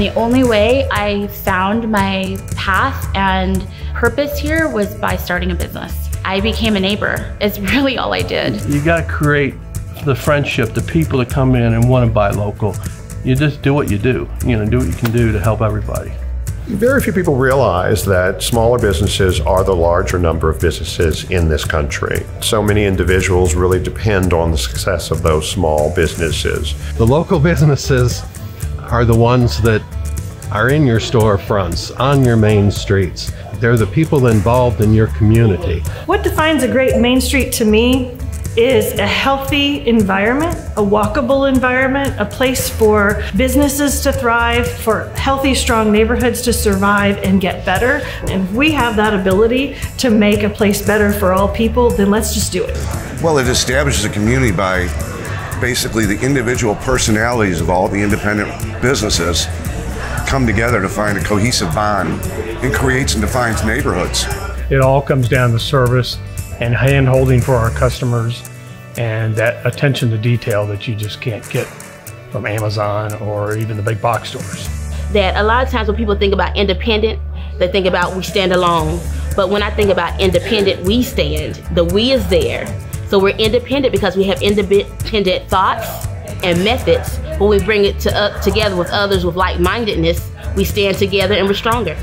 And the only way I found my path and purpose here was by starting a business. I became a neighbor. It's really all I did. You got to create the friendship, the people that come in and want to buy local. You just do what you do. You know, do what you can do to help everybody. Very few people realize that smaller businesses are the larger number of businesses in this country. So many individuals really depend on the success of those small businesses. The local businesses are the ones that are in your storefronts, on your main streets. They're the people involved in your community. What defines a great main street to me is a healthy environment, a walkable environment, a place for businesses to thrive, for healthy, strong neighborhoods to survive and get better. And if we have that ability to make a place better for all people, then let's just do it. Well, it establishes a community by basically the individual personalities of all the independent businesses come together to find a cohesive bond and creates and defines neighborhoods. It all comes down to service and hand holding for our customers and that attention to detail that you just can't get from Amazon or even the big box stores. That a lot of times when people think about independent, they think about we stand alone. But when I think about independent, we stand. The we is there. So we're independent because we have independent thoughts and methods. When we bring it to, uh, together with others with like-mindedness, we stand together and we're stronger.